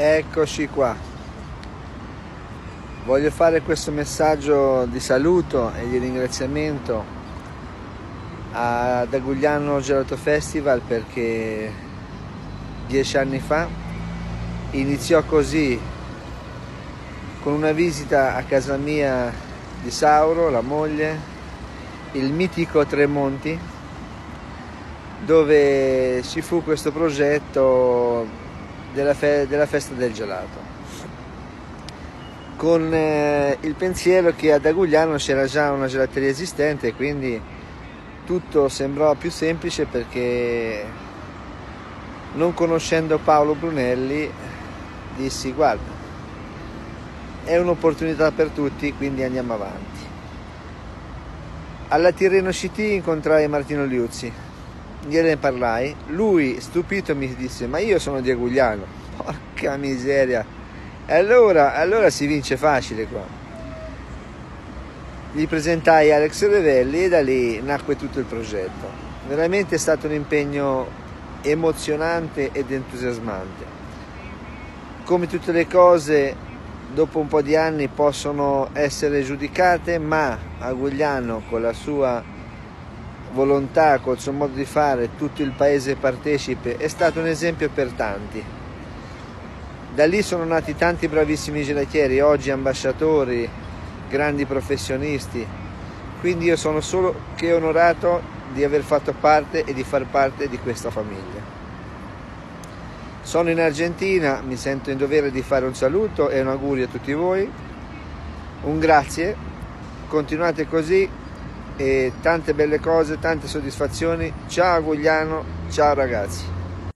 Eccoci qua. Voglio fare questo messaggio di saluto e di ringraziamento ad Agugliano Gelato Festival perché dieci anni fa iniziò così con una visita a casa mia di Sauro, la moglie, il mitico Tremonti, dove ci fu questo progetto della, fe- della festa del gelato. Con eh, il pensiero che ad Agugliano c'era già una gelateria esistente quindi tutto sembrò più semplice perché non conoscendo Paolo Brunelli dissi guarda è un'opportunità per tutti quindi andiamo avanti. Alla Tirreno City incontrai Martino Liuzzi gliene parlai, lui stupito mi disse ma io sono di Agugliano, porca miseria, e allora, allora si vince facile qua. Gli presentai Alex Revelli e da lì nacque tutto il progetto. Veramente è stato un impegno emozionante ed entusiasmante. Come tutte le cose, dopo un po' di anni possono essere giudicate, ma Agugliano con la sua volontà, col suo modo di fare, tutto il paese partecipe, è stato un esempio per tanti. Da lì sono nati tanti bravissimi gelatieri, oggi ambasciatori, grandi professionisti, quindi io sono solo che onorato di aver fatto parte e di far parte di questa famiglia. Sono in Argentina, mi sento in dovere di fare un saluto e un augurio a tutti voi, un grazie, continuate così e tante belle cose, tante soddisfazioni. Ciao Agugliano, ciao ragazzi.